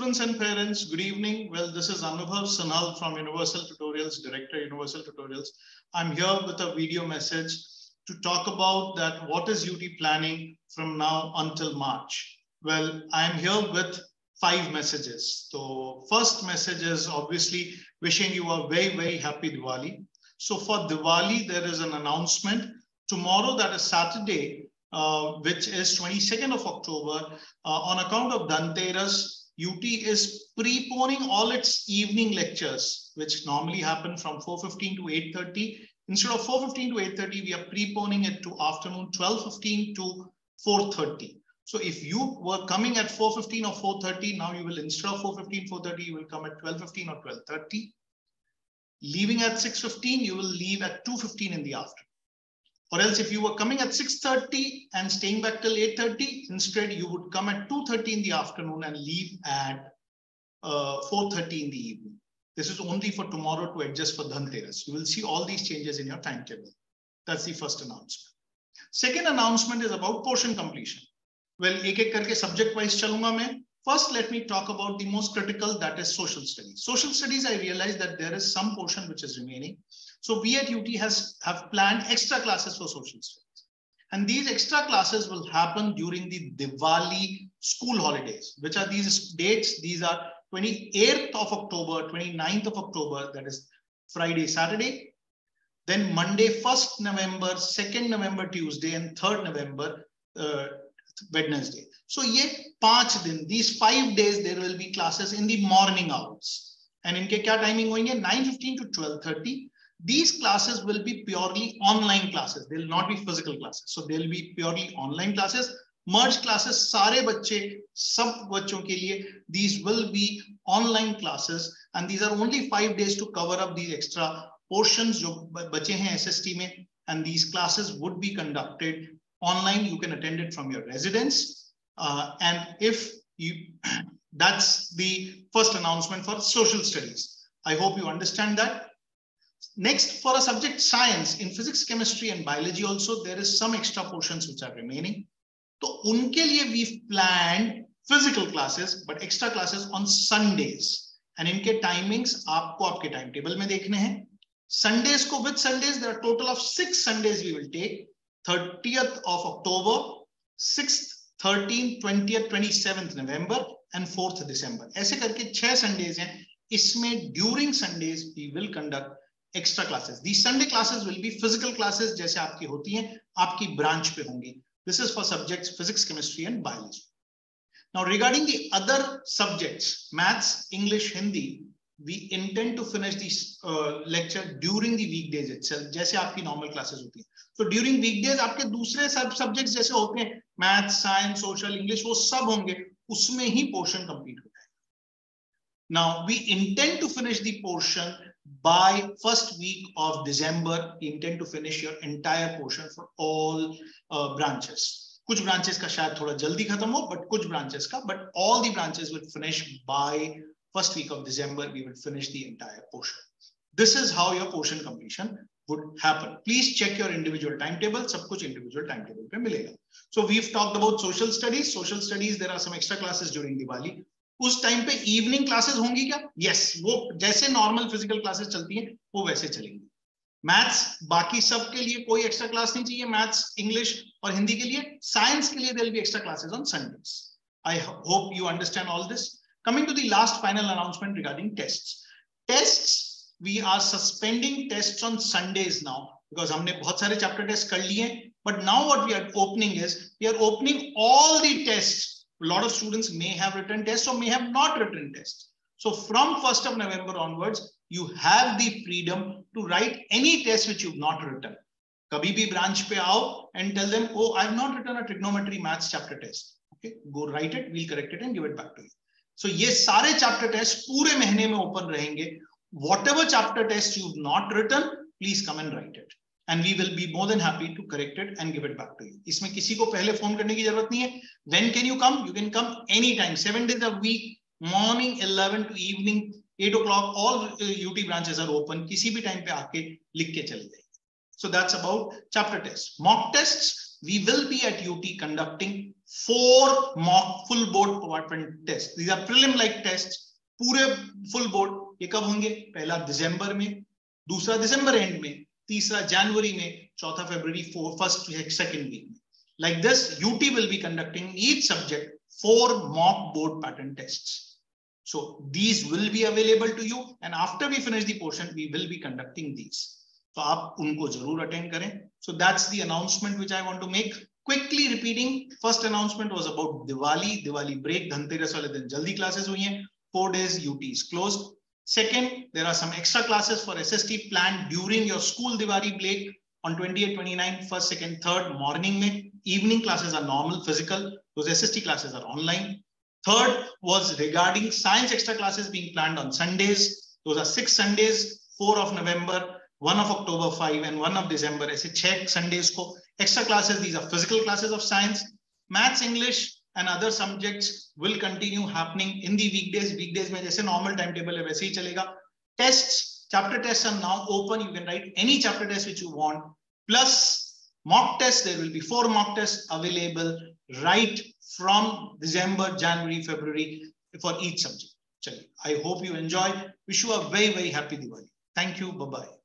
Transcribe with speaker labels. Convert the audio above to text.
Speaker 1: students and parents, good evening. Well, this is Anubhav Sanal from Universal Tutorials, Director Universal Tutorials. I'm here with a video message to talk about that what is UT planning from now until March. Well, I'm here with five messages. So first message is obviously wishing you a very, very happy Diwali. So for Diwali, there is an announcement. Tomorrow, that is Saturday, uh, which is 22nd of October, uh, on account of Dhanteras, UT is preponing all its evening lectures, which normally happen from 4.15 to 8.30. Instead of 4.15 to 8.30, we are preponing it to afternoon 12.15 to 4.30. So if you were coming at 4.15 or 4.30, now you will, instead of 4.15, 4.30, you will come at 12.15 or 12.30. Leaving at 6.15, you will leave at 2.15 in the afternoon. Or else if you were coming at 6.30 and staying back till 8.30, instead you would come at 2.30 in the afternoon and leave at uh, 4.30 in the evening. This is only for tomorrow to adjust for Dhanteras. You will see all these changes in your timetable. That's the first announcement. Second announcement is about portion completion. Well, एक एक करके subject wise चलूंगा मैं. First, let me talk about the most critical, that is social studies. Social studies, I realize that there is some portion which is remaining. So we at UT has have planned extra classes for social studies. And these extra classes will happen during the Diwali school holidays, which are these dates. These are 28th of October, 29th of October, that is Friday, Saturday. Then Monday, 1st November, 2nd November, Tuesday, and 3rd November, uh, Wednesday. So ye पाँच दिन, these five days, there will be classes in the morning hours. And इनके क्या timing होंगे? 9.15 to 12.30. These classes will be purely online classes. They will not be physical classes. So they will be purely online classes. Merge classes, सारे बच्चे, सब बच्चों के लिए, these will be online classes. And these are only five days to cover up these extra portions जो बचे हैं SST में. And these classes would be conducted online. You can attend it from your residence. Uh, and if you, that's the first announcement for social studies. I hope you understand that. Next, for a subject science, in physics, chemistry, and biology also, there is some extra portions which are remaining. So, unke liye we've planned physical classes, but extra classes on Sundays. And इनके timings आपको आपके timetable में देखने हैं. Sundays को with Sundays, there are total of six Sundays we will take. 30th of October, 6th, 13th, 20th, 27th November and 4th December. ऐसे करके छह संडेज हैं। इसमें during Sundays we will conduct extra classes the Sunday classes will be physical classes जैसे आपकी होती हैं। आपकी ब्रांच पे होंगी। This is for subjects physics chemistry and biology now regarding the other subjects maths English Hindi we intend to finish this uh, lecture during the weekdays itself, जैसे आपकी normal classes होती हैं. So during weekdays आपके दूसरे सब subjects जैसे होते हैं, maths, science, social, English, वो सब होंगे, उसमें ही portion complete हो जाएगा. Now, we intend to finish the portion by first week of December, intend to finish your entire portion for all uh, branches. कुछ branches का शायद थोड़ा जल्दी खत्म हो, but कुछ branches का, but all the branches will finish by first week of December. We will finish the entire portion. This is how your portion completion would happen. Please check your individual timetable. सब कुछ individual timetable पे मिलेगा. So we've talked about social studies. Social studies, there are some extra classes during Diwali. उस time पे evening classes होंगी क्या yes yes, वो जैसे नॉर्मल फ़िज़िकल क्लासेस चलती हैं वो वैसे चलेंगी मैथ्स बाकी सब के लिए कोई एक्स्ट्रा क्लास नहीं चाहिए मैथ्स इंग्लिश और हिंदी के लिए साइंस के लिए there be extra classes on Sundays I hope you understand all this coming to the last final announcement regarding test test we are suspending test on Sundays now because हमने बहुत सारे chapter test कर लिए but now what we are opening is we are opening all the test a lot of students may have written tests or may have not written tests. So from 1st of November onwards, you have the freedom to write any test which you've not written. Kabhi bhi branch pe aao and tell them, oh, I have not written a trigonometry maths chapter test. Okay, go write it, we'll correct it and give it back to you. So so, ये सारे chapter test पूरे महीने में open रहेंगे। Whatever chapter test you not return please come and write it and we will be more than happy to correct it and give it back to you इसमें किसी को पहले फ़ोन करने की ज़रूरत नहीं है। When can you come you can come any time seven days a week morning eleven to evening eight o'clock all UT branches are open किसी भी टाइम पे आके लिख के चले जाएँगे so that's about chapter test mock test we will be at UT conducting four mock full board compartment tests. These are prelim-like tests. पूरे full board ये कब होंगे पहला दिसंबर में दूसरा दिसंबर एंड में तीसरा जनवरी में चौथा फरवरी फर्स्ट सेकंड वीक में like this ut will be conducting each subject four mock board pattern tests so these will be available to you and after we finish the portion we will be conducting these तो आप उनको ज़रूर attend करें so that's the announcement which I want to make quickly repeating first announcement was about Diwali Diwali break Dhanteras वाले दिन जल्दी classes हुई हैं four days UT is closed second there are some extra classes for sst planned during your school diwali break on 28 29 first second third morning mein evening classes are normal physical those sst classes are online third was regarding science extra classes being planned on sundays those are six sundays 4 of november one of October 5 and one of December ऐसे छह Sundays को extra classes these are physical classes of science maths English and other subjects will continue happening in the weekdays weekdays में जैसे normal timetable है वैसे ही चलेगा tests chapter tests are now open you can write any chapter test which you want plus mock tests there will be four mock tests available right from December January February for each subject चलिए I hope you enjoy wish you a very very happy Diwali thank you bye bye